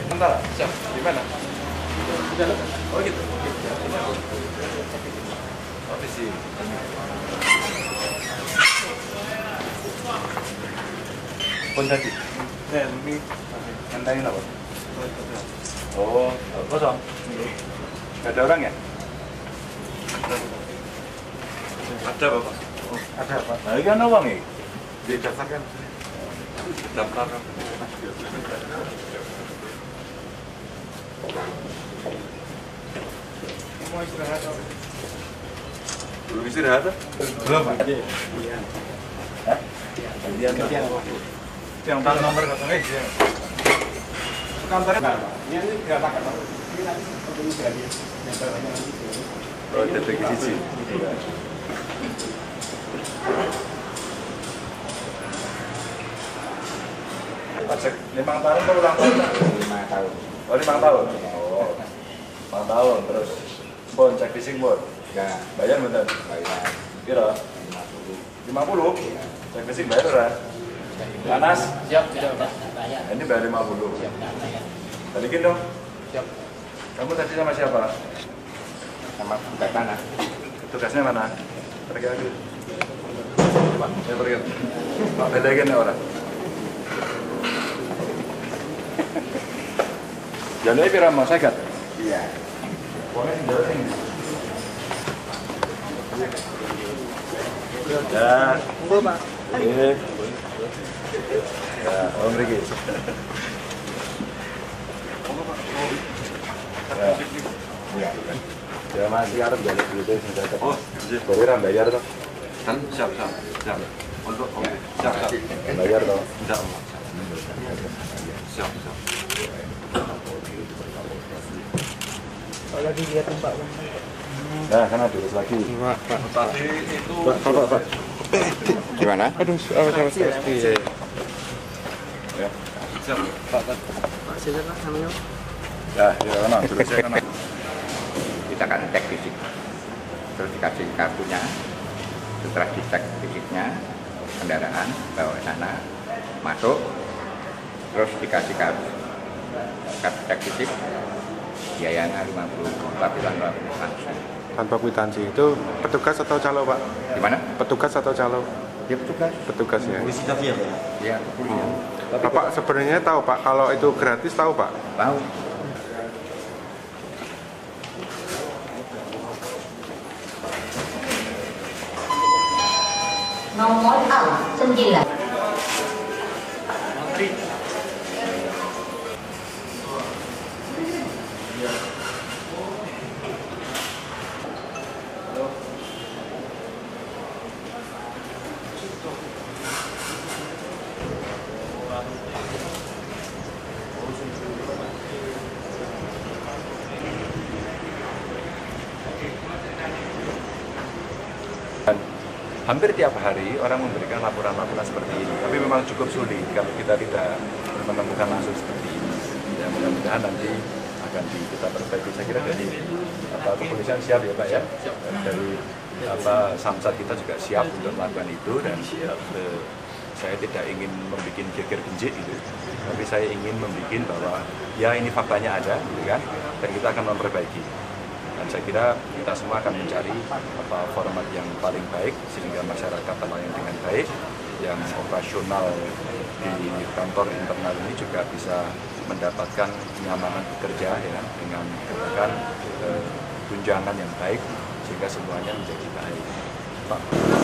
Sebentar, siap. Di mana? Di. Oh gitu. Oh di. Ya, apa? Oh, kosong. Ada orang ya? Ada ada pak. Nah, ini kan. Didaftarkan. Daftarkan. Mau istirahat apa? Belum istirahat? Belum pak. Iya. Pak. Yang tahu nomor kosongnya dia. Kantornya Ini berapa kan? Ini nanti ini. Yang bawahnya nanti. Oh, detik sisi. Pajak lima tahun atau ulang tahun? lima tahun Oh lima tahun. Tahun terus bon cek fishing bon. ya Bayar bener. bayar Kira lima puluh lima puluh. Cek fishing bayar ora? Panas. siap tidak Pak? Bayar. Ini bayar lima puluh. Siap bayar. Balikin dong. Siap. Kamu tadi sama siapa? sama buka tanah Tugasnya mana? Pergi lagi. Pak, saya pergi. Pak, bedakan ya orang. Jalur pira mau sekat? iya Ya. Tunggu Pak. Iya. Ya, Om Riki. Ya. iya Ya masih arep balik duitnya sing sekat. Oh, iya. Baru ra bayar toh. kan siap siap siap untuk oke siap siap Bayar toh. siap siap Lagi lihat Pak. Nah, sana terus lagi. tadi itu gimana? Aduh, awas awas awas. Iya. Ya. Pak Pak? Ya, ya kana terus saya kita akan cek fisik. Terus dikasih kartunya. Setelah dicek fisiknya kendaraan bawa ke sana masuk. Terus dikasih kartu. Kartu cek fisik biayanya 50 tapi langsung langsung tanpa kwitansi. Itu petugas atau calo pak? Gimana? Petugas atau calo? Ya petugas. Petugas ya. Ya kepolisian bapak sebenarnya tahu pak? Kalau itu gratis tahu pak? Tahu. Nomor A 9 Dan hampir tiap hari orang memberikan laporan-laporan seperti ini. Tapi memang cukup sulit kalau kita tidak menemukan langsung seperti ini. Ya mudah-mudahan nanti akan kita perbaiki. Saya kira dari apa kepolisian siap ya Pak ya. Dari apa Samsat kita juga siap untuk melakukan itu dan eh, saya tidak ingin membuat geger genjik gitu. Tapi saya ingin membuat bahwa ya ini faktanya ada, gitu kan? Dan kita akan memperbaiki dan saya kira kita semua akan mencari apa format yang paling baik sehingga masyarakat terlayani dengan baik yang operasional di kantor internal ini juga bisa mendapatkan kenyamanan bekerja ya dengan katakan eh, tunjangan yang baik sehingga semuanya menjadi baik. Pak.